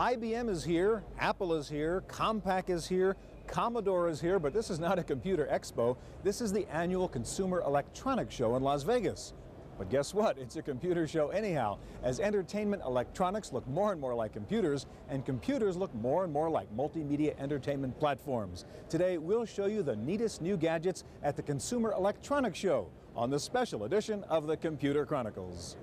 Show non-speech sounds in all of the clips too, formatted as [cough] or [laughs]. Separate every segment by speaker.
Speaker 1: IBM is here, Apple is here, Compaq is here, Commodore is here, but this is not a computer expo. This is the annual Consumer Electronics Show in Las Vegas. But guess what? It's a computer show anyhow, as entertainment electronics look more and more like computers, and computers look more and more like multimedia entertainment platforms. Today, we'll show you the neatest new gadgets at the Consumer Electronics Show on the special edition of the Computer Chronicles.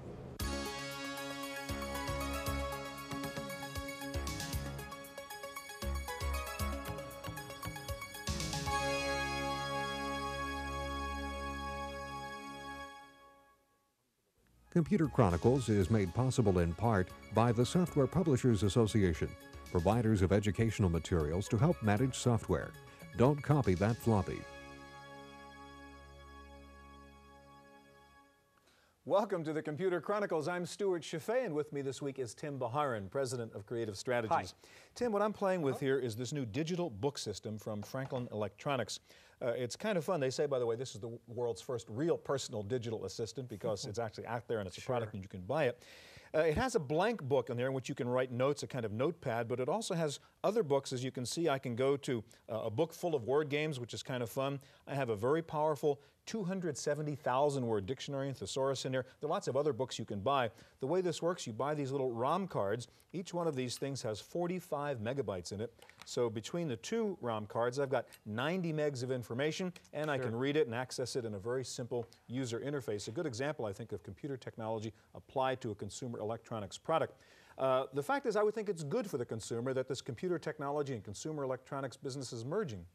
Speaker 2: Computer Chronicles is made possible in part by the Software Publishers Association, providers of educational materials to help manage software. Don't copy that floppy.
Speaker 1: Welcome to the Computer Chronicles. I'm Stewart Cheifet, and with me this week is Tim Bajarin, President of Creative Strategies.
Speaker 3: Hi.
Speaker 1: Tim, what I'm playing with here is this new digital book system from Franklin Electronics. Uh, it's kind of fun. They say, by the way, this is the world's first real personal digital assistant because [laughs] it's actually out there and it's a product and you can buy it. Uh, it has a blank book in there in which you can write notes, a kind of notepad, but it also has other books. As you can see, I can go to uh, a book full of word games, which is kind of fun. I have a very powerful 270,000 word dictionary and thesaurus in there. There are lots of other books you can buy. The way this works, you buy these little ROM cards. Each one of these things has 45 megabytes in it. So between the two ROM cards, I've got 90 megs of information, and I can read it and access it in a very simple user interface. A good example, I think, of computer technology applied to a consumer electronics product. Uh, the fact is, I would think it's good for the consumer that this computer technology and consumer electronics business is merging.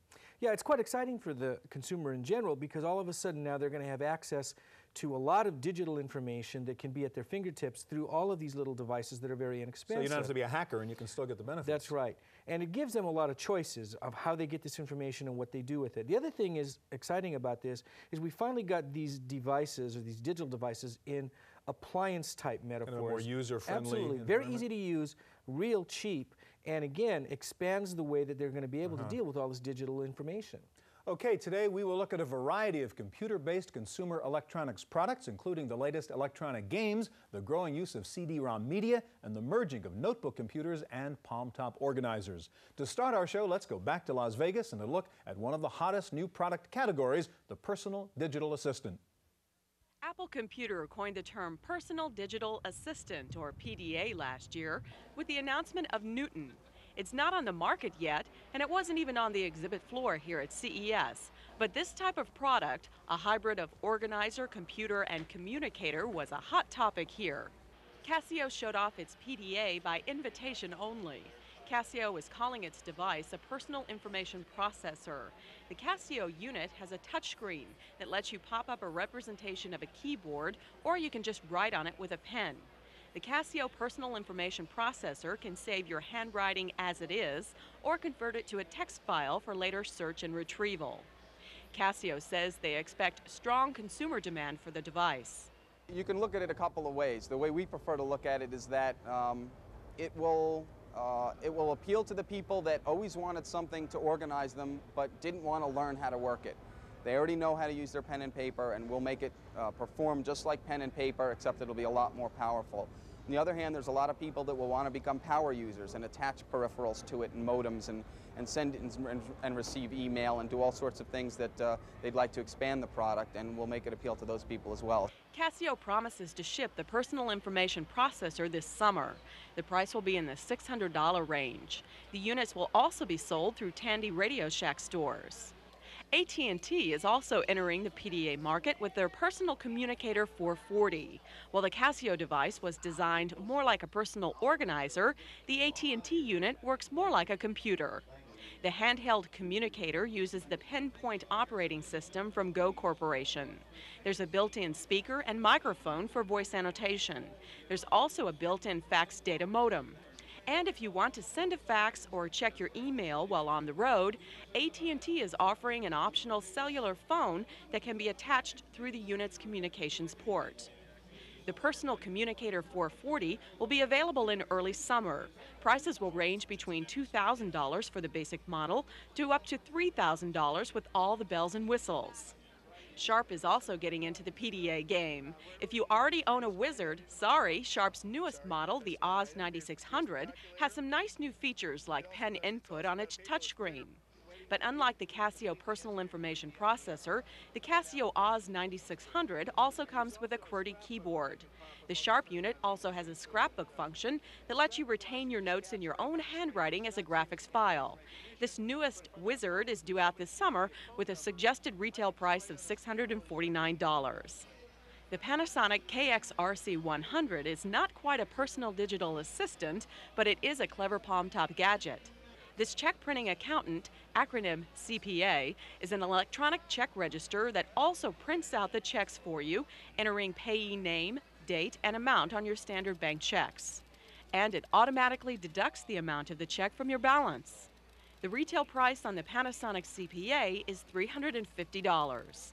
Speaker 3: Yeah, it's quite exciting for the consumer in general because all of a sudden now they're going to have access to a lot of digital information that can be at their fingertips through all of these little devices that are very inexpensive.
Speaker 1: So you don't have to be a hacker and you can still get the benefits.
Speaker 3: That's right. And it gives them a lot of choices of how they get this information and what they do with it. The other thing is exciting about this is we finally got these devices or these digital devices in appliance type metaphors.
Speaker 1: Of more user friendly.
Speaker 3: Absolutely. Very easy to use, real cheap, and again, expands the way that they're going to be able
Speaker 1: Uh-huh.
Speaker 3: to deal with all this digital information.
Speaker 1: Okay, today we will look at a variety of computer-based consumer electronics products, including the latest electronic games, the growing use of CD-ROM media, and the merging of notebook computers and palm-top organizers. To start our show, let's go back to Las Vegas and a look at one of the hottest new product categories, the personal digital assistant.
Speaker 4: Apple Computer coined the term Personal Digital Assistant, or PDA, last year with the announcement of Newton. It's not on the market yet, and it wasn't even on the exhibit floor here at CES. But this type of product, a hybrid of organizer, computer, and communicator, was a hot topic here. Casio showed off its PDA by invitation only. Casio is calling its device a personal information processor. The Casio unit has a touchscreen that lets you pop up a representation of a keyboard, or you can just write on it with a pen. The Casio personal information processor can save your handwriting as it is, or convert it to a text file for later search and retrieval. Casio says they expect strong consumer demand for the device.
Speaker 5: You can look at it a couple of ways. The way we prefer to look at it is that um, it will uh, it will appeal to the people that always wanted something to organize them but didn't want to learn how to work it. They already know how to use their pen and paper, and we'll make it uh, perform just like pen and paper, except it'll be a lot more powerful. On the other hand, there's a lot of people that will want to become power users and attach peripherals to it and modems and, and send and, and, receive email and do all sorts of things that uh, they'd like to expand the product, and we'll make it appeal to those people as well.
Speaker 4: Casio promises to ship the personal information processor this summer. The price will be in the $600 range. The units will also be sold through Tandy Radio Shack stores. AT&T is also entering the PDA market with their personal communicator 440. While the Casio device was designed more like a personal organizer, the AT&T unit works more like a computer. The handheld communicator uses the PenPoint operating system from Go Corporation. There's a built-in speaker and microphone for voice annotation. There's also a built-in fax data modem. And if you want to send a fax or check your email while on the road, AT&T is offering an optional cellular phone that can be attached through the unit's communications port. The Personal Communicator 440 will be available in early summer. Prices will range between $2,000 for the basic model to up to $3,000 with all the bells and whistles. Sharp is also getting into the PDA game. If you already own a Wizard, sorry, Sharp's newest model, the Oz 9600, has some nice new features like pen input on its touchscreen. But unlike the Casio personal information processor, the Casio Oz 9600 also comes with a QWERTY keyboard. The Sharp unit also has a scrapbook function that lets you retain your notes in your own handwriting as a graphics file. This newest Wizard is due out this summer with a suggested retail price of $649. The Panasonic KXRC100 is not quite a personal digital assistant, but it is a clever palm top gadget. This check printing accountant, acronym CPA, is an electronic check register that also prints out the checks for you, entering payee name, date, and amount on your standard bank checks. And it automatically deducts the amount of the check from your balance. The retail price on the Panasonic CPA is $350.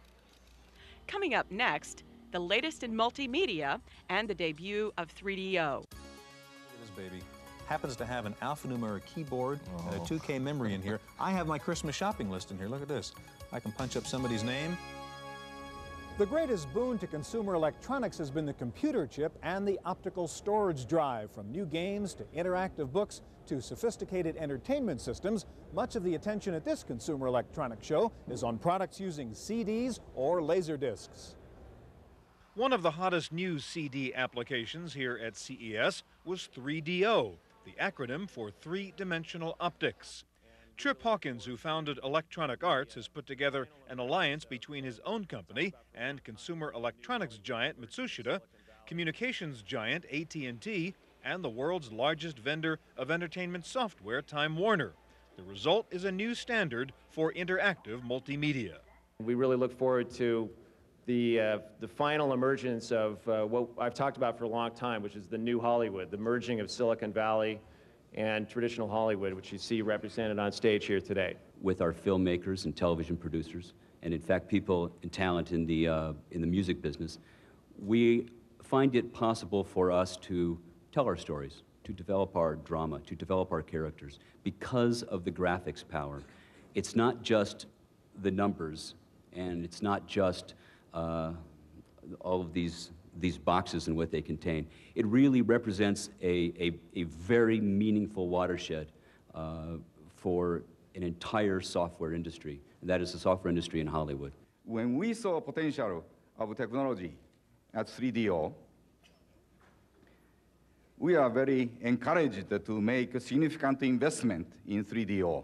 Speaker 4: Coming up next, the latest in multimedia and the debut of 3DO.
Speaker 1: This baby happens to have an alphanumeric keyboard and a 2K memory in here. I have my Christmas shopping list in here. Look at this. I can punch up somebody's name. The greatest boon to consumer electronics has been the computer chip and the optical storage drive. From new games to interactive books to sophisticated entertainment systems, much of the attention at this Consumer Electronics Show is on products using CDs or laser discs. One of the hottest new CD applications here at CES was 3DO, the acronym for three dimensional optics. Trip Hawkins, who founded Electronic Arts, has put together an alliance between his own company and consumer electronics giant Matsushita, communications giant AT&T, and the world's largest vendor of entertainment software, Time Warner. The result is a new standard for interactive multimedia.
Speaker 6: We really look forward to the, uh, the final emergence of uh, what I've talked about for a long time, which is the new Hollywood, the merging of Silicon Valley and traditional Hollywood, which you see represented on stage here today.
Speaker 7: With our filmmakers and television producers, and in fact, people and talent in the, uh, in the music business, we find it possible for us to tell our stories, to develop our drama, to develop our characters, because of the graphics power. It's not just the numbers, and it's not just uh, all of these, these boxes and what they contain. It really represents a, a, a very meaningful watershed uh, for an entire software industry, and that is the software industry in Hollywood.
Speaker 8: When we saw potential of technology at 3DO, we are very encouraged to make a significant investment in 3DO.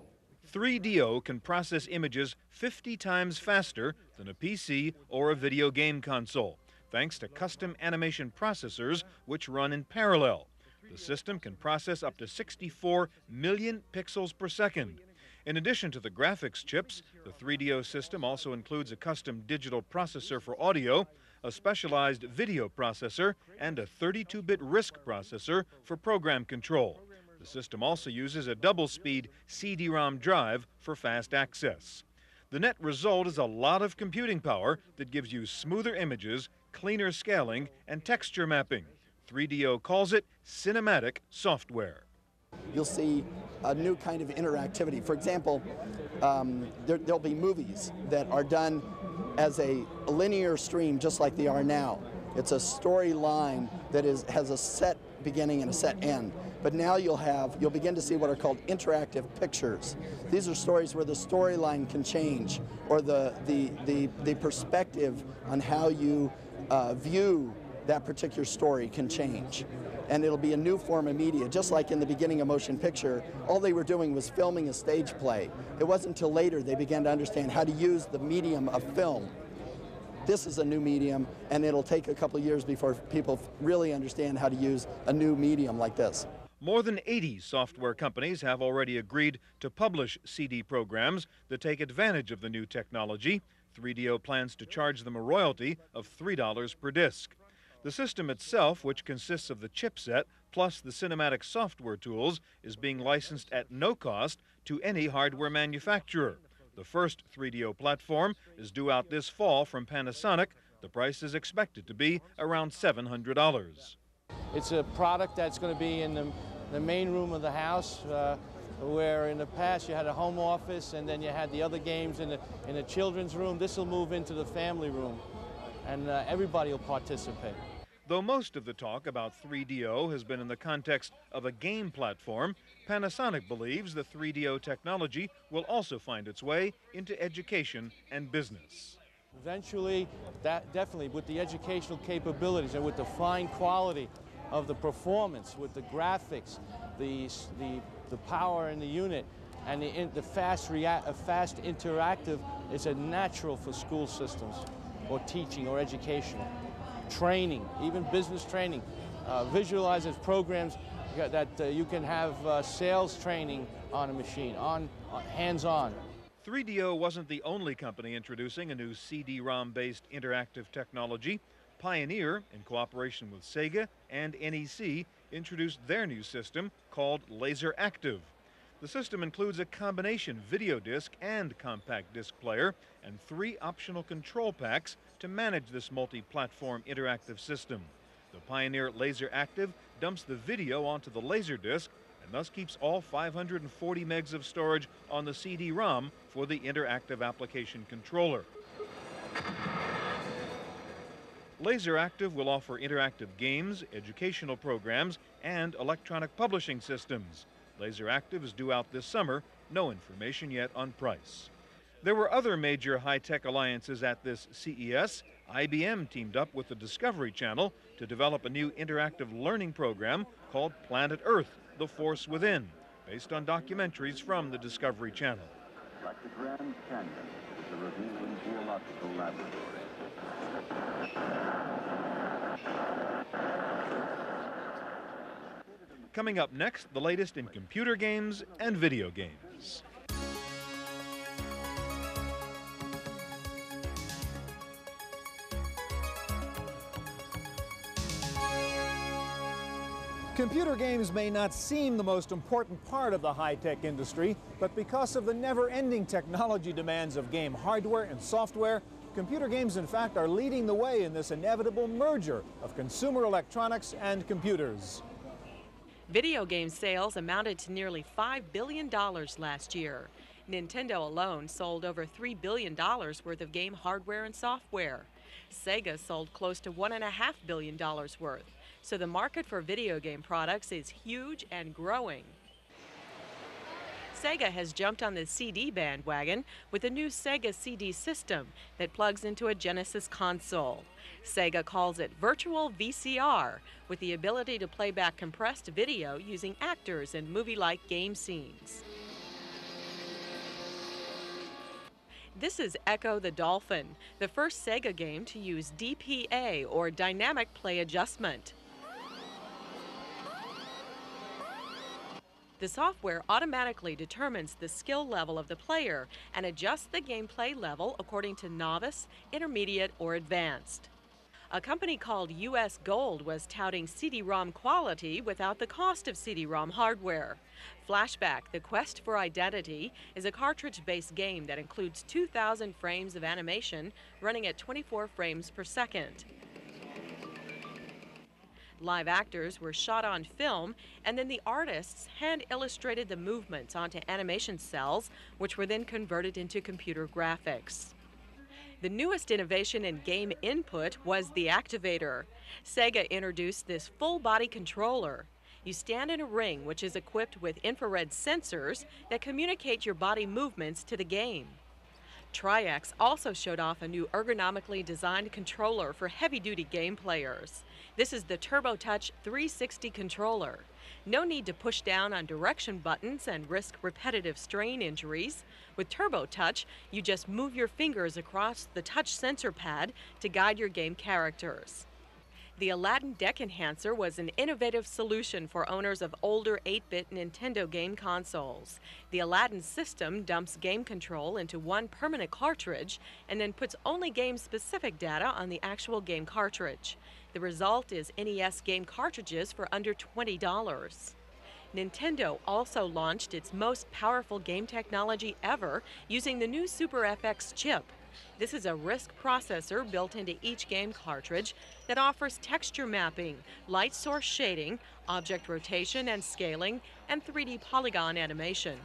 Speaker 1: 3DO can process images 50 times faster than a PC or a video game console, thanks to custom animation processors which run in parallel. The system can process up to 64 million pixels per second. In addition to the graphics chips, the 3DO system also includes a custom digital processor for audio, a specialized video processor, and a 32-bit RISC processor for program control. The system also uses a double-speed CD-ROM drive for fast access. The net result is a lot of computing power that gives you smoother images, cleaner scaling, and texture mapping. 3DO calls it cinematic software.
Speaker 9: You'll see a new kind of interactivity. For example, um, there, will be movies that are done as a linear stream just like they are now. It's a storyline that is, has a set beginning and a set end. But now you'll have, you'll begin to see what are called interactive pictures. These are stories where the storyline can change or the, the, the, the perspective on how you uh, view that particular story can change. And it'll be a new form of media. Just like in the beginning of motion picture, all they were doing was filming a stage play. It wasn't until later they began to understand how to use the medium of film. This is a new medium, and it'll take a couple years before people really understand how to use a new medium like this.
Speaker 1: More than 80 software companies have already agreed to publish CD programs that take advantage of the new technology. 3DO plans to charge them a royalty of $3 per disc. The system itself, which consists of the chipset plus the cinematic software tools, is being licensed at no cost to any hardware manufacturer. The first 3DO platform is due out this fall from Panasonic. The price is expected to be around $700.
Speaker 10: It's a product that's going to be in the, the main room of the house uh, where in the past you had a home office and then you had the other games in the, in the children's room. This will move into the family room and uh, everybody will participate.
Speaker 1: Though most of the talk about 3DO has been in the context of a game platform, Panasonic believes the 3DO technology will also find its way into education and business.
Speaker 10: Eventually, that definitely with the educational capabilities and with the fine quality of the performance, with the graphics, the, the, the power in the unit, and the, the fast, react, fast interactive is a natural for school systems or teaching or education training, even business training. Uh, visualizes programs that uh, you can have uh, sales training on a machine, on, on hands-on.
Speaker 1: 3DO wasn't the only company introducing a new CD-ROM based interactive technology. Pioneer, in cooperation with Sega and NEC, introduced their new system called Laser Active. The system includes a combination video disc and compact disc player and three optional control packs to manage this multi-platform interactive system. The Pioneer Laser Active dumps the video onto the laser disc and thus keeps all 540 megs of storage on the CD-ROM for the interactive application controller. Laser Active will offer interactive games, educational programs, and electronic publishing systems. Laser Active is due out this summer. No information yet on price. There were other major high-tech alliances at this CES. IBM teamed up with the Discovery Channel to develop a new interactive learning program called Planet Earth, The Force Within, based on documentaries from the Discovery Channel.
Speaker 11: Like the Grand Canyon a revealing geological laboratory.
Speaker 1: Coming up next, the latest in computer games and video games. Computer games may not seem the most important part of the high-tech industry, but because of the never-ending technology demands of game hardware and software, computer games in fact are leading the way in this inevitable merger of consumer electronics and computers.
Speaker 4: Video game sales amounted to nearly $5 billion last year. Nintendo alone sold over $3 billion worth of game hardware and software. Sega sold close to $1.5 billion worth. So the market for video game products is huge and growing. Sega has jumped on the CD bandwagon with a new Sega CD system that plugs into a Genesis console. Sega calls it Virtual VCR, with the ability to play back compressed video using actors and movie-like game scenes. This is Ecco the Dolphin, the first Sega game to use DPA or Dynamic Play Adjustment. The software automatically determines the skill level of the player and adjusts the gameplay level according to novice, intermediate, or advanced. A company called US Gold was touting CD-ROM quality without the cost of CD-ROM hardware. Flashback, The Quest for Identity, is a cartridge-based game that includes 2,000 frames of animation running at 24 frames per second. Live actors were shot on film, and then the artists hand illustrated the movements onto animation cells, which were then converted into computer graphics. The newest innovation in game input was the Activator. Sega introduced this full body controller. You stand in a ring which is equipped with infrared sensors that communicate your body movements to the game. Triax also showed off a new ergonomically designed controller for heavy-duty game players. This is the TurboTouch 360 controller. No need to push down on direction buttons and risk repetitive strain injuries. With TurboTouch, you just move your fingers across the touch sensor pad to guide your game characters. The Aladdin Deck Enhancer was an innovative solution for owners of older 8-bit Nintendo game consoles. The Aladdin system dumps game control into one permanent cartridge and then puts only game-specific data on the actual game cartridge. The result is NES game cartridges for under $20. Nintendo also launched its most powerful game technology ever using the new Super FX chip. This is a RISC processor built into each game cartridge that offers texture mapping, light source shading, object rotation and scaling, and 3D polygon animation.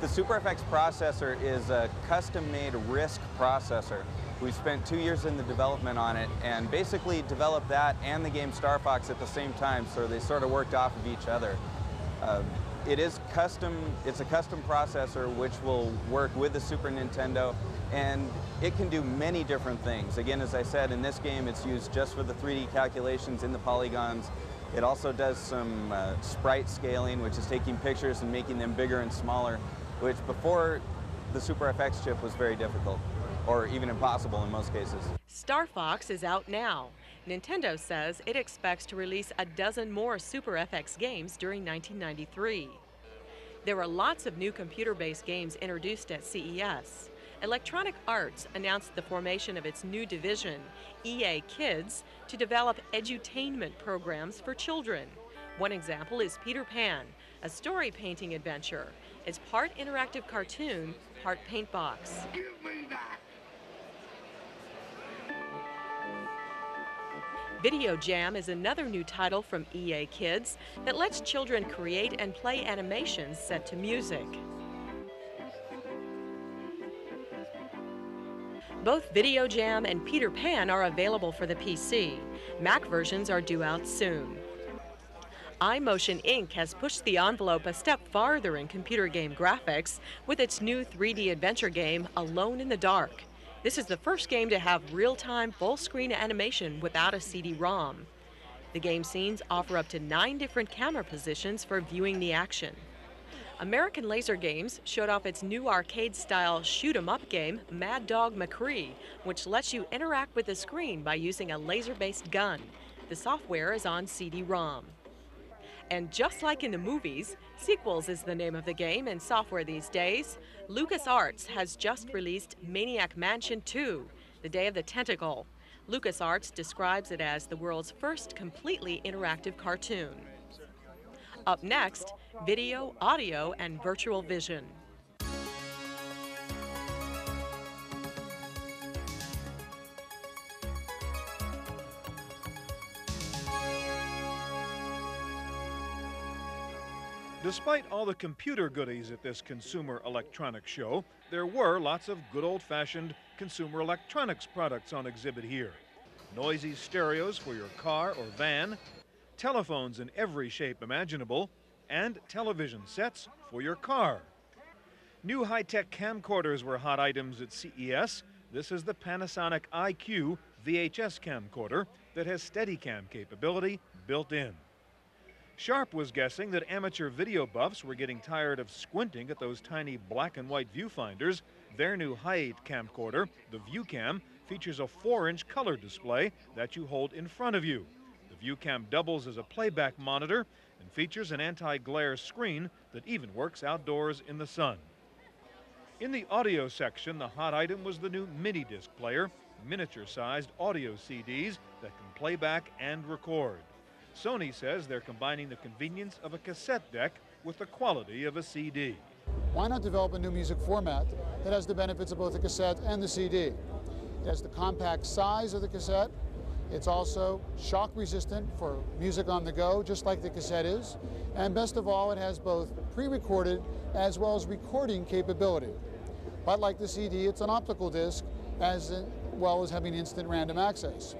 Speaker 5: The SuperFX processor is a custom-made RISC processor. We spent two years in the development on it and basically developed that and the game Star Fox at the same time, so they sort of worked off of each other. Uh, it is custom, it's a custom processor which will work with the Super Nintendo and it can do many different things. Again, as I said, in this game it's used just for the 3D calculations in the polygons. It also does some uh, sprite scaling, which is taking pictures and making them bigger and smaller, which before the Super FX chip was very difficult, or even impossible in most cases.
Speaker 4: Star Fox is out now. Nintendo says it expects to release a dozen more Super FX games during 1993. There are lots of new computer-based games introduced at CES. Electronic Arts announced the formation of its new division, EA Kids, to develop edutainment programs for children. One example is Peter Pan, a story painting adventure. It's part interactive cartoon, part paint box. Video Jam is another new title from EA Kids that lets children create and play animations set to music. Both Video Jam and Peter Pan are available for the PC. Mac versions are due out soon. iMotion Inc. has pushed the envelope a step farther in computer game graphics with its new 3D adventure game, Alone in the Dark. This is the first game to have real-time full-screen animation without a CD-ROM. The game scenes offer up to nine different camera positions for viewing the action. American Laser Games showed off its new arcade-style shoot 'em up game, Mad Dog McCree, which lets you interact with the screen by using a laser-based gun. The software is on CD-ROM. And just like in the movies, Sequels is the name of the game in software these days. LucasArts has just released Maniac Mansion 2, The Day of the Tentacle. LucasArts describes it as the world's first completely interactive cartoon. Up next, video, audio, and virtual vision.
Speaker 1: Despite all the computer goodies at this Consumer Electronics Show, there were lots of good old fashioned consumer electronics products on exhibit here. Noisy stereos for your car or van, telephones in every shape imaginable, and television sets for your car. New high tech camcorders were hot items at CES. This is the Panasonic IQ VHS camcorder that has Steadicam capability built in. Sharp was guessing that amateur video buffs were getting tired of squinting at those tiny black and white viewfinders. Their new Hi8 camcorder, the ViewCam, features a 4 inch color display that you hold in front of you. The ViewCam doubles as a playback monitor and features an anti glare screen that even works outdoors in the sun. In the audio section, the hot item was the new mini disc player, miniature sized audio CDs that can play back and record. Sony says they're combining the convenience of a cassette deck with the quality of a CD.
Speaker 12: Why not develop a new music format that has the benefits of both the cassette and the CD? It has the compact size of the cassette. It's also shock resistant for music on the go, just like the cassette is. And best of all, it has both pre-recorded as well as recording capability. But like the CD, it's an optical disc as well as having instant random access.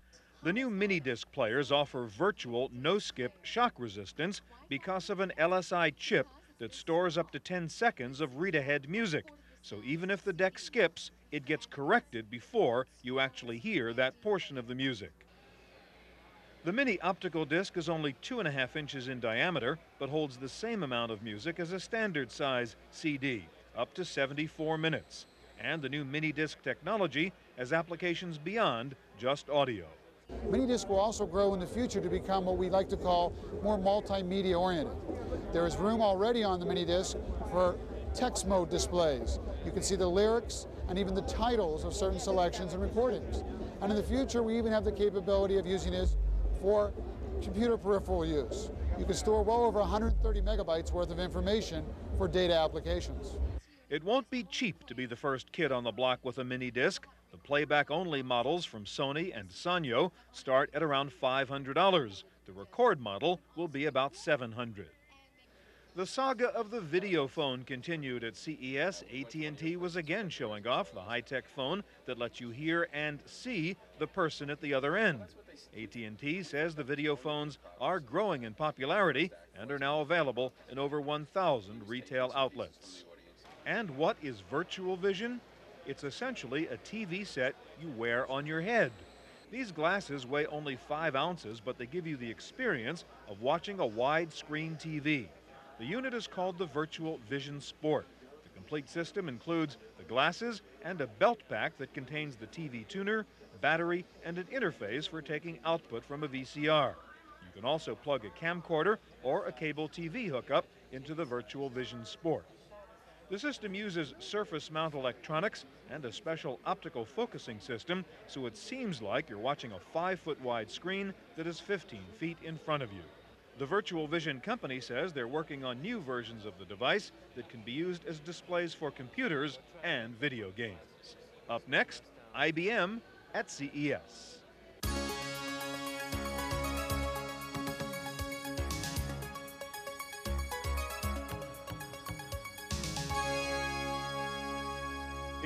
Speaker 1: The new mini disc players offer virtual no skip shock resistance because of an LSI chip that stores up to 10 seconds of read ahead music. So even if the deck skips, it gets corrected before you actually hear that portion of the music. The mini optical disc is only two and a half inches in diameter, but holds the same amount of music as a standard size CD, up to 74 minutes. And the new mini disc technology has applications beyond just audio.
Speaker 12: Minidisc will also grow in the future to become what we like to call more multimedia oriented. There is room already on the Minidisc for text mode displays. You can see the lyrics and even the titles of certain selections and recordings. And in the future, we even have the capability of using it for computer peripheral use. You can store well over 130 megabytes worth of information for data applications.
Speaker 1: It won't be cheap to be the first kid on the block with a mini disc. The playback only models from Sony and Sanyo start at around $500. The record model will be about 700. The saga of the video phone continued at CES. AT&T was again showing off the high-tech phone that lets you hear and see the person at the other end. AT&T says the video phones are growing in popularity and are now available in over 1,000 retail outlets. And what is virtual vision? It's essentially a TV set you wear on your head. These glasses weigh only 5 ounces, but they give you the experience of watching a widescreen TV. The unit is called the Virtual Vision Sport. The complete system includes the glasses and a belt pack that contains the TV tuner, battery, and an interface for taking output from a VCR. You can also plug a camcorder or a cable TV hookup into the Virtual Vision Sport. The system uses surface mount electronics and a special optical focusing system, so it seems like you're watching a 5 foot wide screen that is 15 feet in front of you. The Virtual Vision company says they're working on new versions of the device that can be used as displays for computers and video games. Up next, IBM at CES.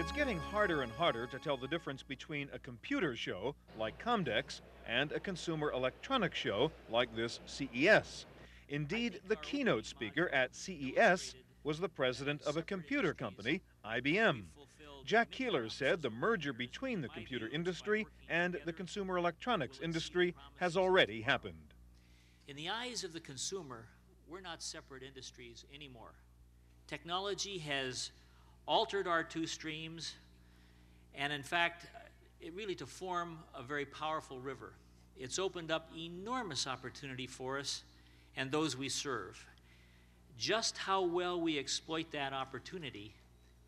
Speaker 1: It's getting harder and harder to tell the difference between a computer show, like Comdex, and a consumer electronics show, like this CES. Indeed, the keynote speaker at CES was the president of a computer company, IBM. Jack Kuehler said the merger between the computer industry and the consumer electronics industry has already happened.
Speaker 13: In the eyes of the consumer, we're not separate industries anymore. Technology has altered our two streams, and in fact, it really to form a very powerful river. It's opened up enormous opportunity for us and those we serve. Just how well we exploit that opportunity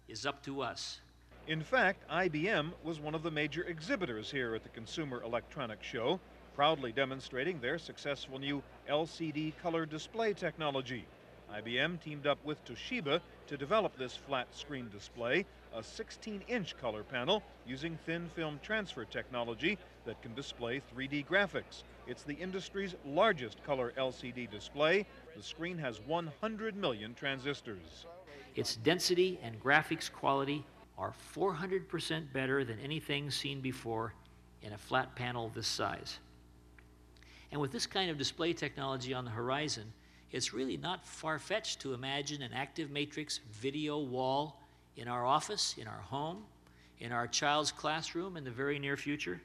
Speaker 13: is up to us.
Speaker 1: In fact, IBM was one of the major exhibitors here at the Consumer Electronics Show, proudly demonstrating their successful new LCD color display technology. IBM teamed up with Toshiba to develop this flat screen display, a 16-inch color panel using thin film transfer technology that can display 3D graphics. It's the industry's largest color LCD display. The screen has 100 million transistors.
Speaker 13: Its density and graphics quality are 400% better than anything seen before in a flat panel this size. And with this kind of display technology on the horizon, it's really not far fetched to imagine an active matrix video wall in our office, in our home, in our child's classroom in the very near future.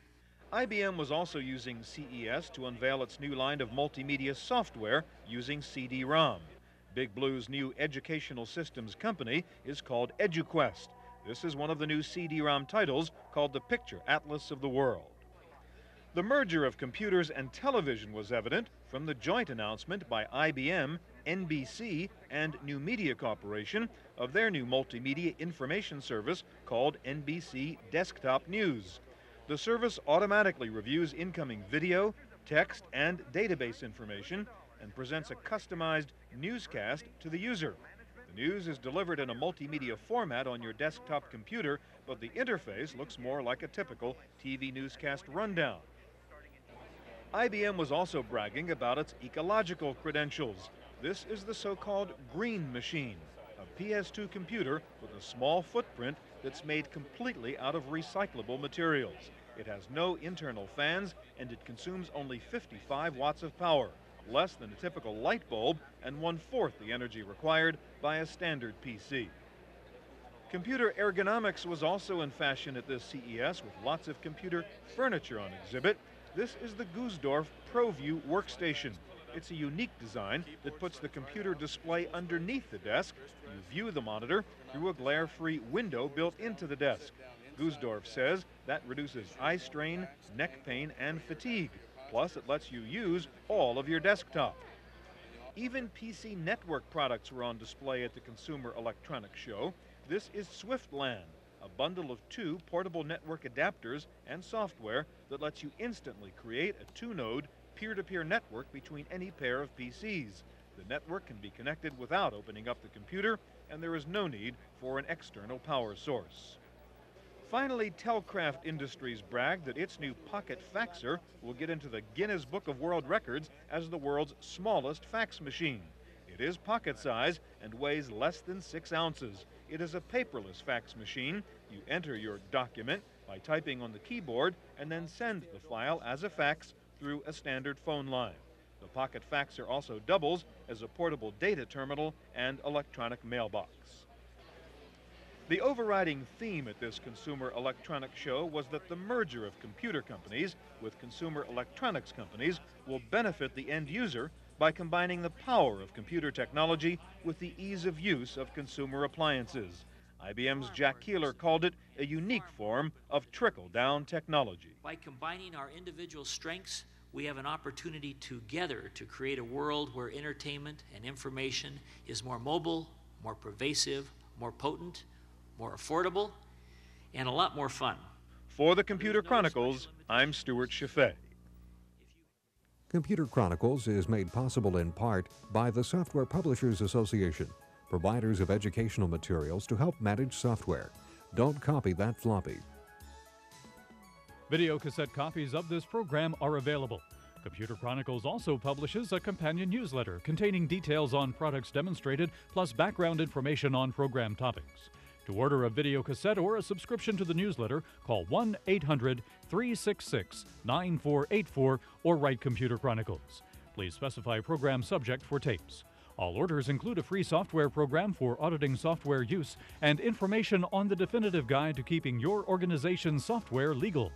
Speaker 1: IBM was also using CES to unveil its new line of multimedia software using CD ROM. Big Blue's new educational systems company is called EduQuest. This is one of the new CD ROM titles called the Picture Atlas of the World. The merger of computers and television was evident from the joint announcement by IBM, NBC, and New Media Corporation of their new multimedia information service called NBC Desktop News. The service automatically reviews incoming video, text, and database information and presents a customized newscast to the user. The news is delivered in a multimedia format on your desktop computer, but the interface looks more like a typical TV newscast rundown. IBM was also bragging about its ecological credentials. This is the so-called Green Machine, a PS2 computer with a small footprint that's made completely out of recyclable materials. It has no internal fans and it consumes only 55 watts of power, less than a typical light bulb and one-fourth the energy required by a standard PC. Computer ergonomics was also in fashion at this CES with lots of computer furniture on exhibit, this is the Gusdorf ProView workstation. It's a unique design that puts the computer display underneath the desk. You view the monitor through a glare-free window built into the desk. Gusdorf says that reduces eye strain, neck pain, and fatigue. Plus, it lets you use all of your desktop. Even PC network products were on display at the Consumer Electronics Show. This is SwiftLAN, a bundle of two portable network adapters and software that lets you instantly create a two-node peer-to-peer network between any pair of PCs. The network can be connected without opening up the computer, and there is no need for an external power source. Finally, Telcraft Industries bragged that its new pocket faxer will get into the Guinness Book of World Records as the world's smallest fax machine. It is pocket size and weighs less than six ounces. It is a paperless fax machine. You enter your document by typing on the keyboard and then send the file as a fax through a standard phone line. The pocket faxer also doubles as a portable data terminal and electronic mailbox. The overriding theme at this Consumer Electronics Show was that the merger of computer companies with consumer electronics companies will benefit the end user by combining the power of computer technology with the ease of use of consumer appliances. IBM's Jack Kuehler called it a unique form of trickle down technology.
Speaker 13: By combining our individual strengths, we have an opportunity together to create a world where entertainment and information is more mobile, more pervasive, more potent, more affordable, and a lot more fun.
Speaker 1: For the Computer Chronicles, I'm Stewart Cheifet.
Speaker 2: Computer Chronicles is made possible in part by the Software Publishers Association, providers of educational materials to help manage software. Don't copy that floppy.
Speaker 14: Video cassette copies of this program are available. Computer Chronicles also publishes a companion newsletter containing details on products demonstrated plus background information on program topics. To order a video cassette or a subscription to the newsletter, call 1 800 366 9484 or write Computer Chronicles. Please specify program subject for tapes. All orders include a free software program for auditing software use and information on the definitive guide to keeping your organization's software legal.